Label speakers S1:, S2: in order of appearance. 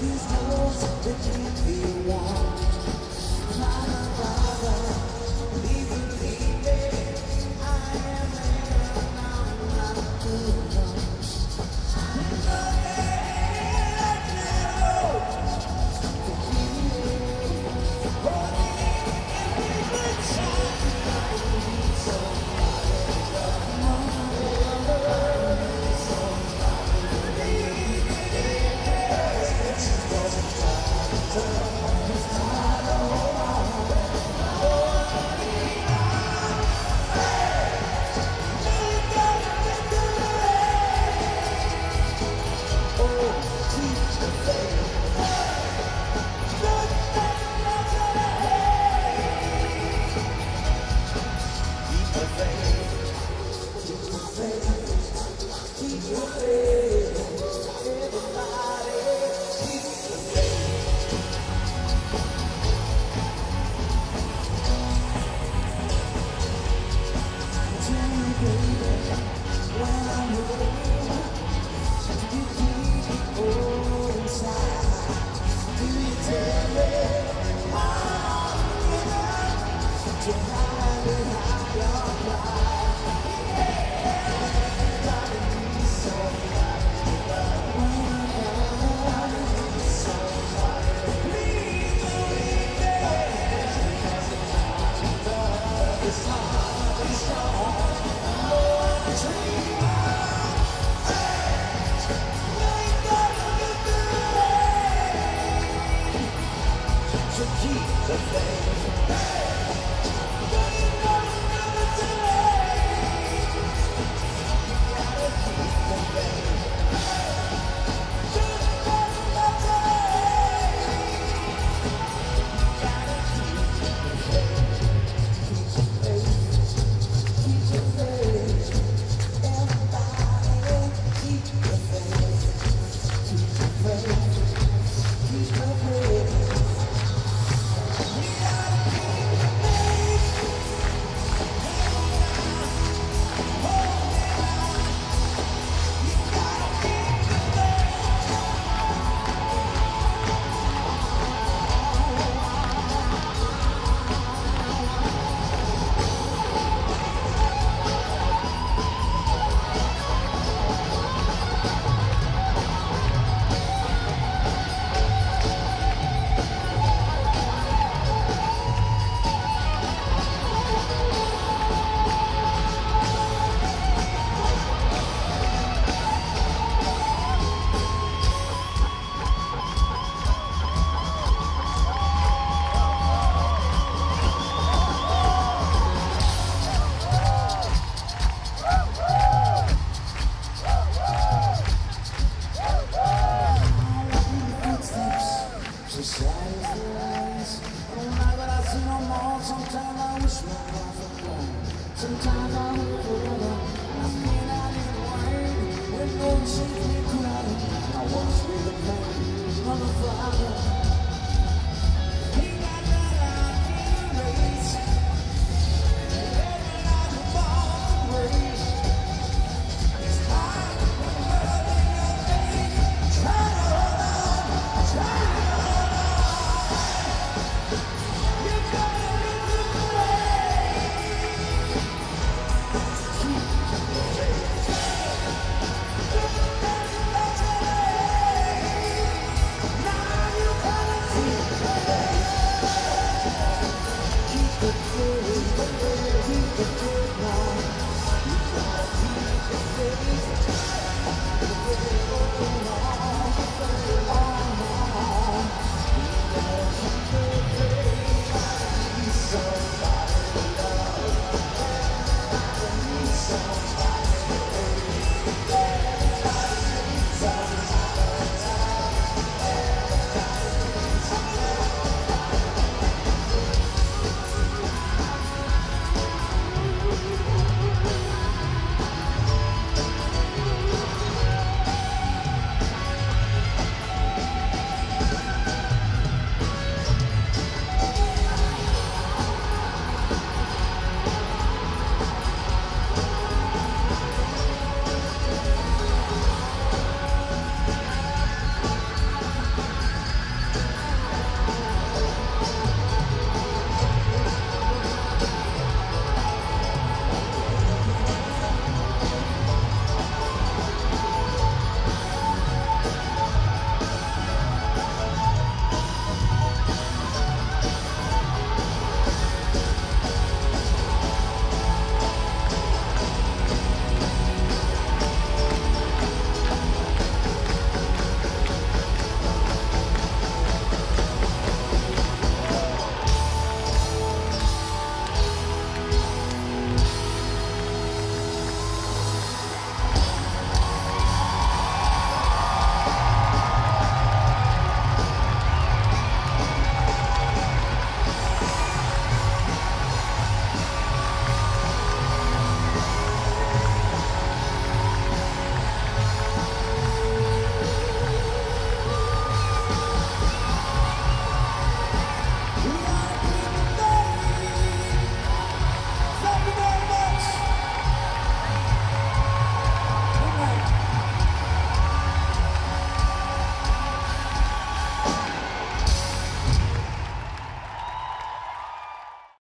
S1: These notes that keep the faith.